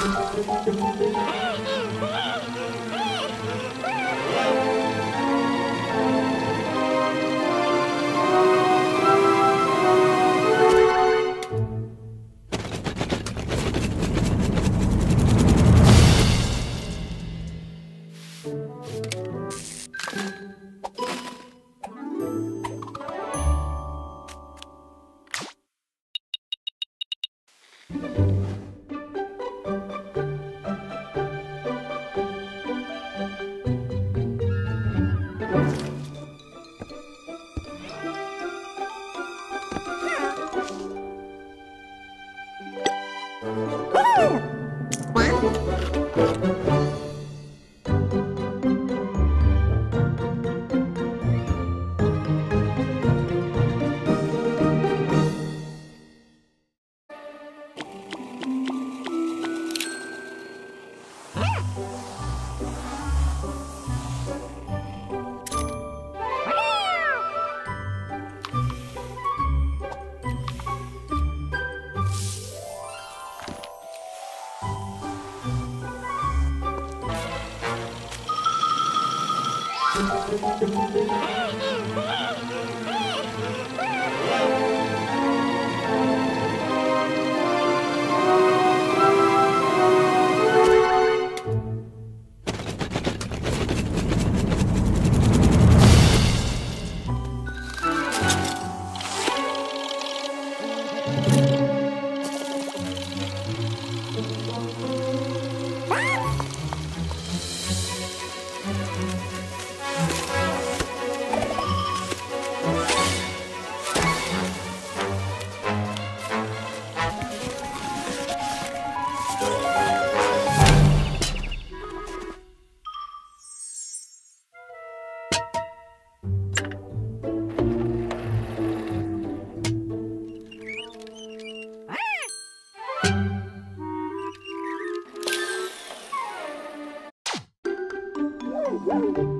Oh, my God. Hey! Woo!